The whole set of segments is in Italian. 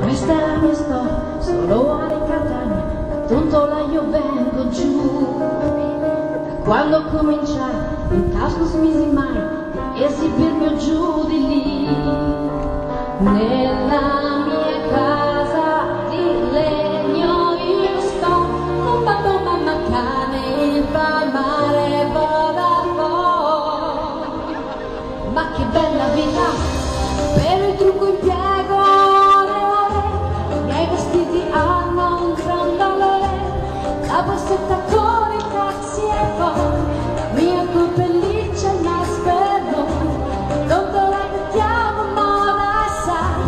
Questa è la storia, solo a Catania, da Tontola io vengo giù. Da quando cominciai, in tasca smisi mai, e si fermò giù di lì. Nella mia casa di legno io sto, con babbo, mamma, cane, il mare, la borsetta con i taxi e poi, la mia pelliccia è una sperone, non mettiamo moda sai,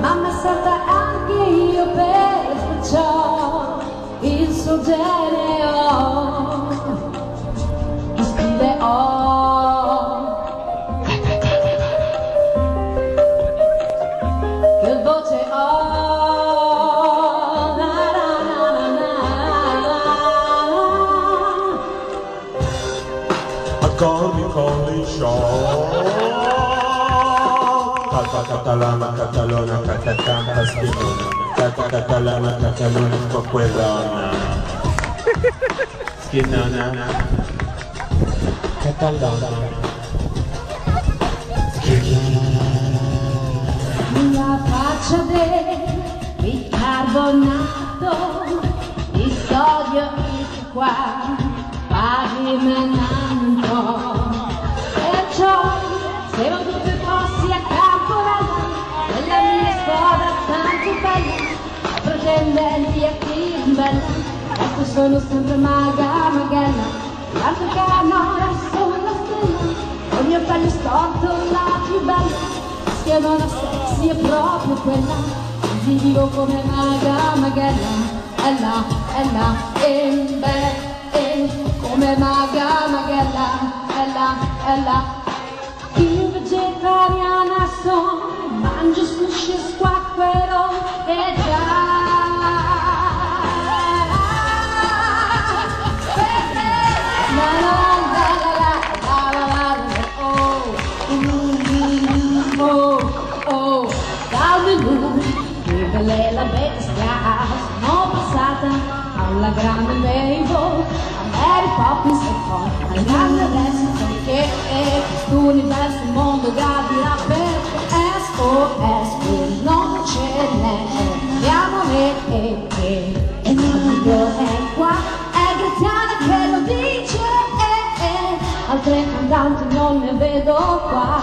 mamma è stata anche io perciò, il suo genio, in stile ho. che voce ho Accordi con lisciò Cata catalana, catalona, catacanta, schifona Cata catalana, catalona, coquelona Schinona Catalana mia faccia del bicarbonato di sodio qua. Pavimenando bella ecco sono sempre maga maghella tanto canora sono la stella. Il mio pelle storto la più bella schiavona sexy è proprio quella. Ti dico come maga maghella è là, è là, e beh, e come maga maghella è là, la bestia? Sono passata alla grande Mabel a Mary Poppins e poi al grande che è questo universo un mondo gradirà per SOS qui non ce n'è andiamo e e e e Mario è qua è Graziana che lo dice e e altre cantanti non ne vedo qua